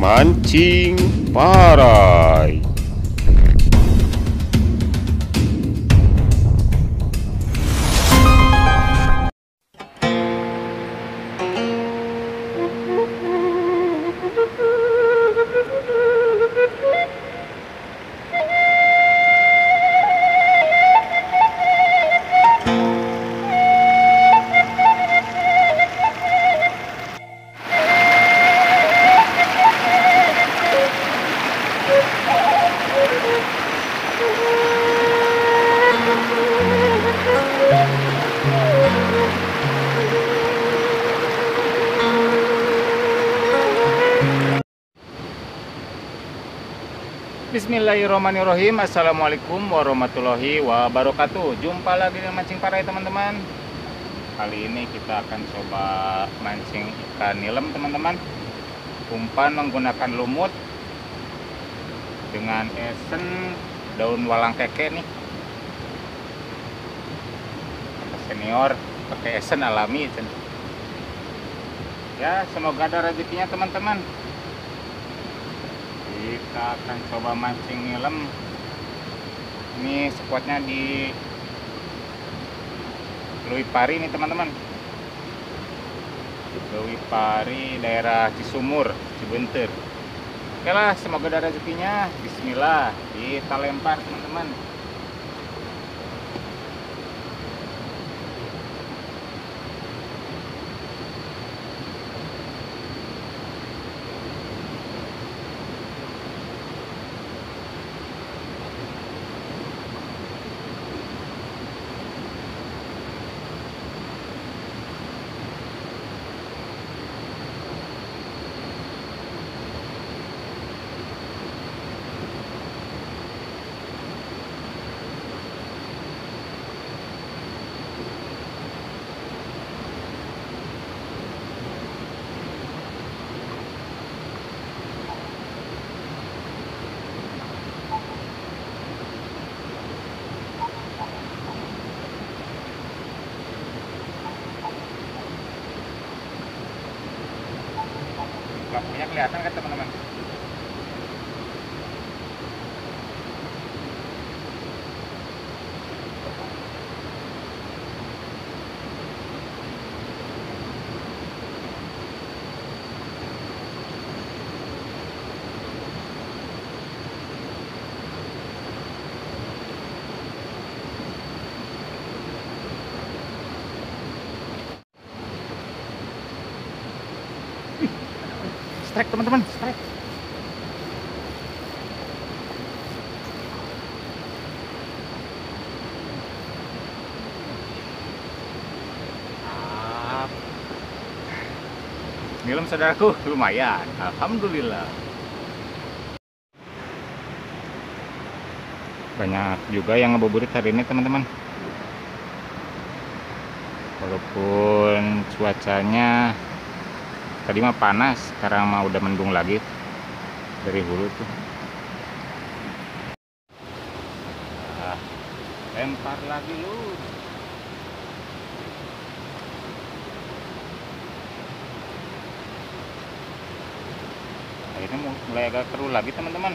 Mancing Parai Bismillahirrahmanirrahim. Assalamualaikum warahmatullahi wabarakatuh. Jumpa lagi dengan mancing parai teman-teman. Kali ini kita akan coba mancing ikan nilem teman-teman. Umpan menggunakan lumut Dengan esen daun walang keke nih. Senior pakai esen alami Ya semoga ada rezekinya teman-teman kita akan coba mancing nilem ini spotnya di Lui Pari nih teman-teman. Lui Pari daerah Cisumur Cibenter oke lah semoga ada rezekinya. Bismillah kita lempar teman-teman lampunya kelihatan kan teman-teman strike teman-teman strike. Ah. Nilem saudaraku lumayan Alhamdulillah. Banyak juga yang ngebuburit hari ini teman-teman. Walaupun cuacanya tadi mah panas sekarang mah udah mendung lagi. Dari hulu tuh. Nah, lempar lagi lu. Akhirnya mulai agak keruh lagi teman-teman.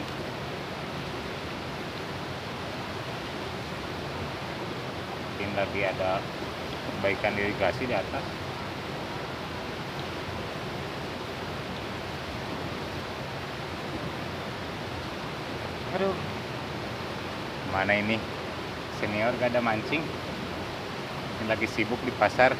Mungkin lagi ada perbaikan irigasi di atas aduh. Mana ini? Senior gak ada mancing. Ini lagi sibuk di pasar.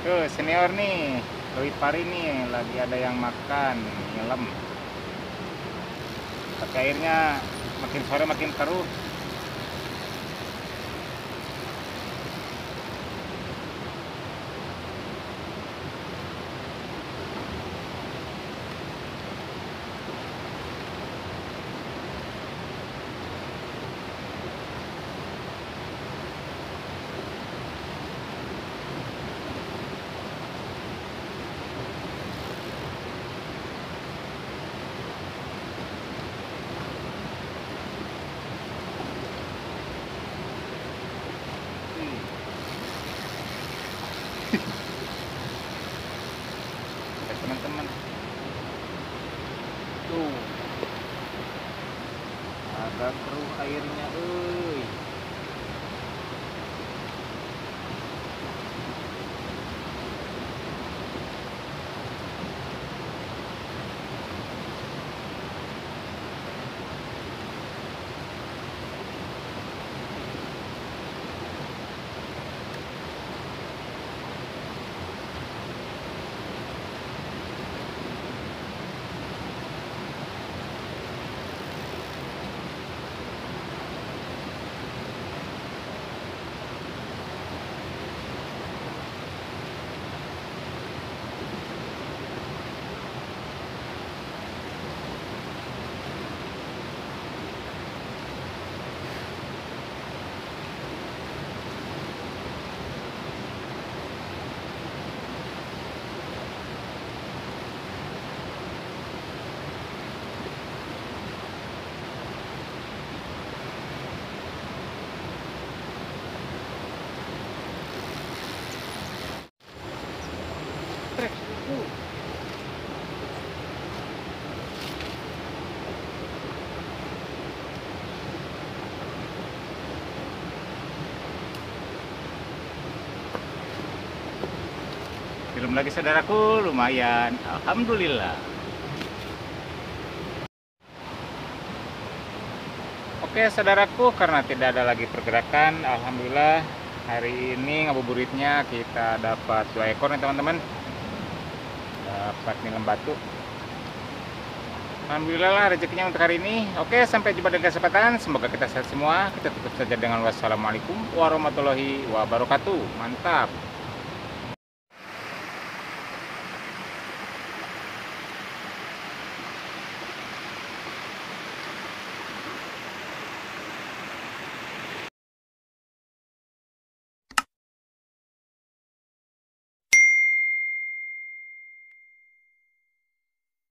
Tuh senior nih. Lui Pari nih. Lagi ada yang makan. Nyelam tapi airnya makin sore makin keruh agak keruh airnya euy belum lagi saudaraku lumayan alhamdulillah oke saudaraku karena tidak ada lagi pergerakan alhamdulillah hari ini ngabuburitnya kita dapat dua ekor nih teman-teman dapat nilam batu Alhamdulillah lah rezekinya untuk hari ini. Oke, sampai jumpa di kesempatan. Semoga kita sehat semua. Kita tutup saja dengan wassalamualaikum warahmatullahi wabarakatuh. Mantap.